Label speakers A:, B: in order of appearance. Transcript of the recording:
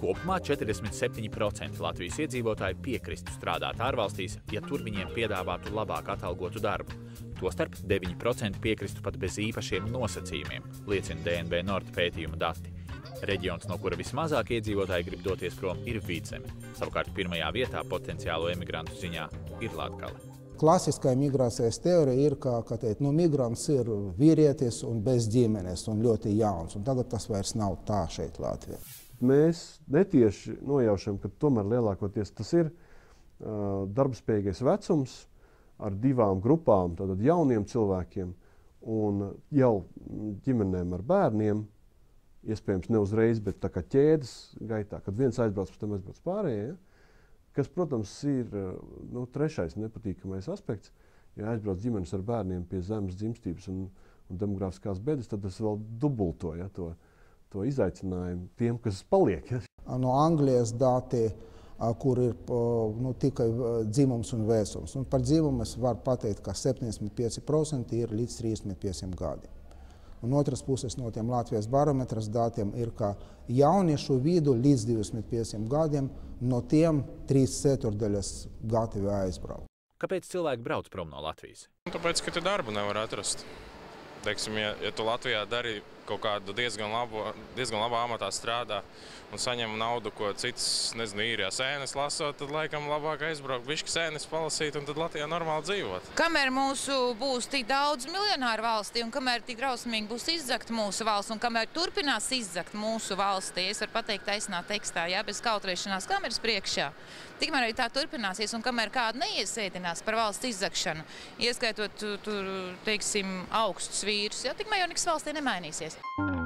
A: Kopumā 47% Latvijas iedzīvotāji piekristu strādāt ārvalstīs, ja tur viņiem piedāvātu labāk atalgotu darbu. Tostarp 9% piekristu pat bez īpašiem nosacījumiem, liecina DNB Norte pētījuma dati. Reģions, no kura vismazāk iedzīvotāji grib doties prom, ir Vidzeme. Savukārt pirmajā vietā potenciālo emigrantu ziņā ir Latgale.
B: Klasiskā migrācijas teorija ir, ka, ka teikt, nu, migrants ir vīrietis un bez ģimenes un ļoti jauns. Un tagad tas vairs nav tā šeit Latvijā.
C: Mēs netieši nojaušam, ka tomēr lielākoties tas ir uh, darbspējīgais vecums ar divām grupām, tātad jauniem cilvēkiem un jau ģimenēm ar bērniem, iespējams, ne uzreiz, bet tā kā ķēdes gaitā, kad viens aizbrauc, pēc tam aizbrauc pārējie. Ja? Kas, protams, ir nu, trešais nepatīkamais aspekts. Ja aizbrauc ģimenes ar bērniem pie zemes dzimstības un, un demogrāfiskās bedas, tad tas vēl dubulto ja, to, to izaicinājumu tiem, kas paliek. Ja.
B: No Anglijas dati, kur ir nu, tikai dzimums un vēsums. Un par dzimumu es varu pateikt, ka 75% ir līdz 35 gadiem. Un otras puses no tiem Latvijas barometras datiem ir, ka jauniešu vidu līdz 25 gadiem no tiem trīs ceturdaļas gatavi aizbraukt.
A: Kāpēc cilvēki brauc prom no Latvijas?
D: Tāpēc, ka tu darbu nevar atrast. Teiksim, ja, ja tu Latvijā dari kaut kādu diezgan labu, diezgan labu amatā strādā un saņem naudu, ko cits, nezinu, īrijā sēnes lasot, tad laikam labāk aizbraukt, bišķi sēnes palasīt un tad Latvijā normāli dzīvot.
E: Kamēr mūsu būs tik daudz miljonāru valstī un kamēr tik drausmīgi būs izzakt mūsu valsts un kamēr turpinās izzakt mūsu valstī, es varu pateikt taisnā tekstā, jā, bez kautrēšanās kameras priekšā, tikmēr arī tā turpināsies un kamēr kāda neiesēdinās par valsts izzakšanu, ieskaitot tur, teiksim, augstus vīrus, jā, tikmēr jau nekas valstī nemainīsies. Podcast.